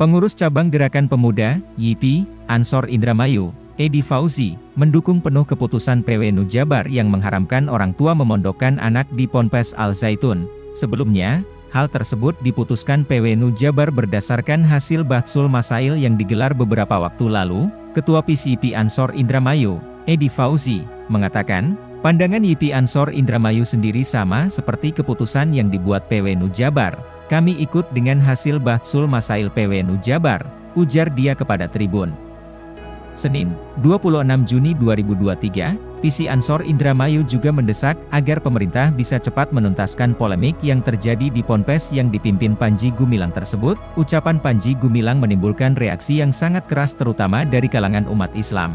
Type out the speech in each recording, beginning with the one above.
Pengurus Cabang Gerakan Pemuda, YIPI, Ansor Indramayu, Edi Fauzi, mendukung penuh keputusan PWNU Jabar yang mengharamkan orang tua memondokkan anak di Ponpes Al Zaitun. Sebelumnya, hal tersebut diputuskan PWNU Jabar berdasarkan hasil Baksul Masail yang digelar beberapa waktu lalu. Ketua PCP Ansor Indramayu, Edi Fauzi, mengatakan, pandangan YIPI Ansor Indramayu sendiri sama seperti keputusan yang dibuat PWNU Jabar. Kami ikut dengan hasil Baksul Masail PWNU Jabar, ujar dia kepada Tribun. Senin, 26 Juni 2023, PC Ansor Indramayu juga mendesak agar pemerintah bisa cepat menuntaskan polemik yang terjadi di Ponpes yang dipimpin Panji Gumilang tersebut. Ucapan Panji Gumilang menimbulkan reaksi yang sangat keras terutama dari kalangan umat Islam.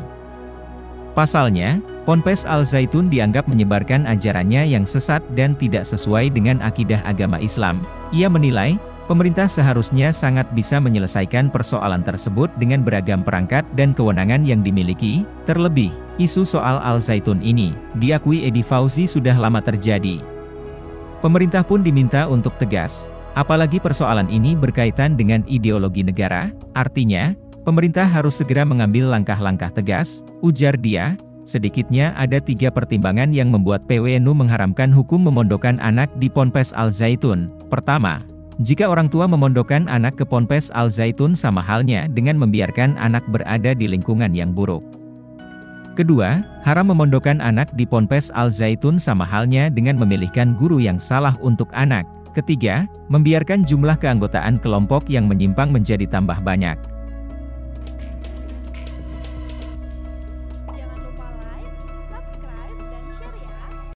Pasalnya, Ponpes Al-Zaitun dianggap menyebarkan ajarannya yang sesat dan tidak sesuai dengan akidah agama Islam. Ia menilai, pemerintah seharusnya sangat bisa menyelesaikan persoalan tersebut dengan beragam perangkat dan kewenangan yang dimiliki, terlebih, isu soal Al-Zaitun ini, diakui Edi Fauzi sudah lama terjadi. Pemerintah pun diminta untuk tegas, apalagi persoalan ini berkaitan dengan ideologi negara, artinya, Pemerintah harus segera mengambil langkah-langkah tegas, ujar dia, sedikitnya ada tiga pertimbangan yang membuat PWNU mengharamkan hukum memondokkan anak di Ponpes Al Zaitun. Pertama, jika orang tua memondokkan anak ke Ponpes Al Zaitun sama halnya dengan membiarkan anak berada di lingkungan yang buruk. Kedua, haram memondokkan anak di Ponpes Al Zaitun sama halnya dengan memilihkan guru yang salah untuk anak. Ketiga, membiarkan jumlah keanggotaan kelompok yang menyimpang menjadi tambah banyak.